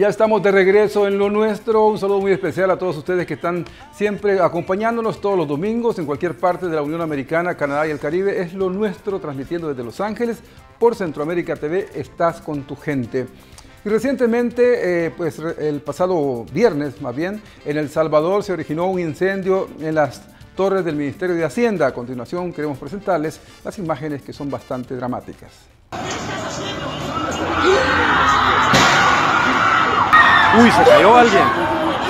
Ya estamos de regreso en lo nuestro. Un saludo muy especial a todos ustedes que están siempre acompañándonos todos los domingos en cualquier parte de la Unión Americana, Canadá y el Caribe. Es lo nuestro, transmitiendo desde Los Ángeles por Centroamérica TV. Estás con tu gente. Y recientemente, eh, pues el pasado viernes más bien, en El Salvador se originó un incendio en las torres del Ministerio de Hacienda. A continuación queremos presentarles las imágenes que son bastante dramáticas. Uy, se cayó alguien.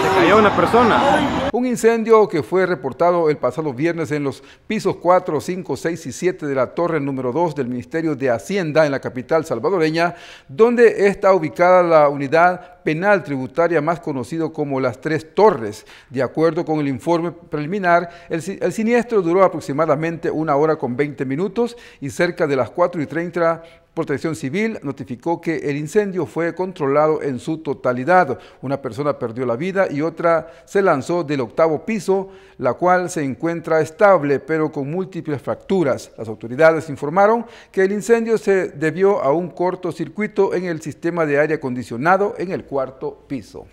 Se cayó una persona. Un incendio que fue reportado el pasado viernes en los pisos 4, 5, 6 y 7 de la torre número 2 del Ministerio de Hacienda en la capital salvadoreña, donde está ubicada la unidad penal tributaria más conocido como las Tres Torres. De acuerdo con el informe preliminar, el, siniestro duró aproximadamente una hora con 20 minutos y cerca de las 4 y 30 Protección Civil notificó que el incendio fue controlado en su totalidad. Una persona perdió la vida y otra se lanzó del octavo piso, la cual se encuentra estable pero con múltiples fracturas. Las autoridades informaron que el incendio se debió a un cortocircuito en el sistema de aire acondicionado en el cuarto piso.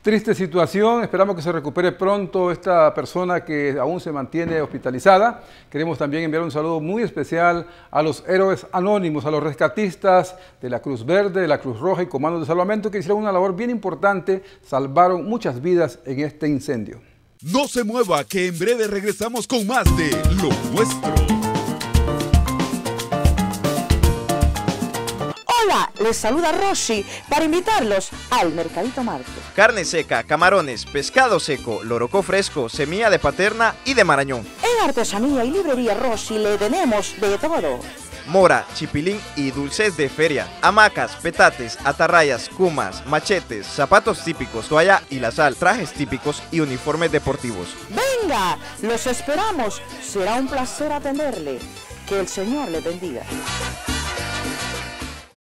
Triste situación, esperamos que se recupere pronto esta persona que aún se mantiene hospitalizada. Queremos también enviar un saludo muy especial a los héroes anónimos, a los rescatistas de la Cruz Verde, de la Cruz Roja y Comando de Salvamento que hicieron una labor bien importante, salvaron muchas vidas en este incendio. No se mueva, que en breve regresamos con más de Lo Nuestro. Hola, les saluda Roshi para invitarlos al Mercadito Marte. Carne seca, camarones, pescado seco, loroco fresco, semilla de paterna y de marañón. En Artesanía y Librería Roshi le tenemos de todo. Mora, chipilín y dulces de feria, hamacas, petates, atarrayas, cumas, machetes, zapatos típicos, toalla y la sal, trajes típicos y uniformes deportivos. Venga, los esperamos. Será un placer atenderle. Que el Señor le bendiga.